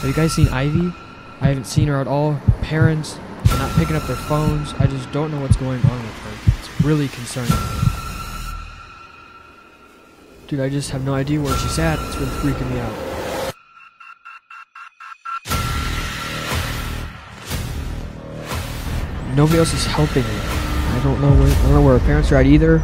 Have you guys seen Ivy? I haven't seen her at all. Parents are not picking up their phones. I just don't know what's going on with her. It's really concerning. Dude, I just have no idea where she's at. It's been freaking me out. Nobody else is helping me. I don't know where I don't know where her parents are at either.